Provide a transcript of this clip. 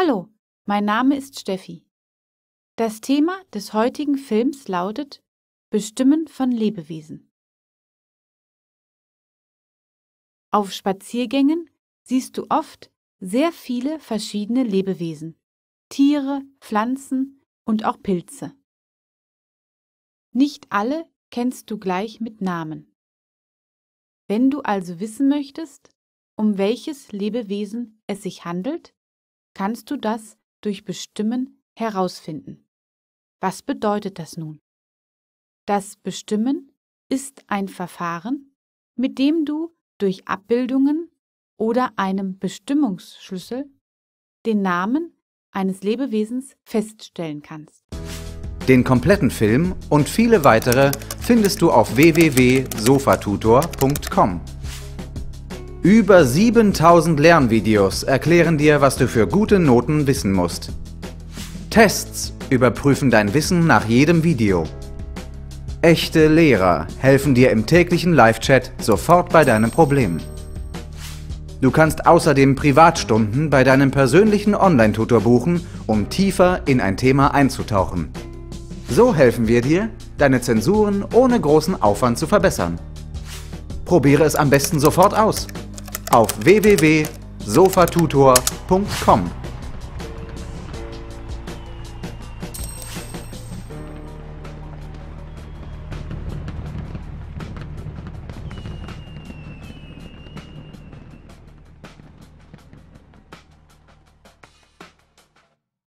Hallo, mein Name ist Steffi. Das Thema des heutigen Films lautet Bestimmen von Lebewesen. Auf Spaziergängen siehst du oft sehr viele verschiedene Lebewesen, Tiere, Pflanzen und auch Pilze. Nicht alle kennst du gleich mit Namen. Wenn du also wissen möchtest, um welches Lebewesen es sich handelt, kannst du das durch Bestimmen herausfinden. Was bedeutet das nun? Das Bestimmen ist ein Verfahren, mit dem du durch Abbildungen oder einem Bestimmungsschlüssel den Namen eines Lebewesens feststellen kannst. Den kompletten Film und viele weitere findest du auf www.sofatutor.com. Über 7000 Lernvideos erklären dir, was du für gute Noten wissen musst. Tests überprüfen dein Wissen nach jedem Video. Echte Lehrer helfen dir im täglichen Live-Chat sofort bei deinem Problem. Du kannst außerdem Privatstunden bei deinem persönlichen Online-Tutor buchen, um tiefer in ein Thema einzutauchen. So helfen wir dir, deine Zensuren ohne großen Aufwand zu verbessern. Probiere es am besten sofort aus auf www.sofatutor.com.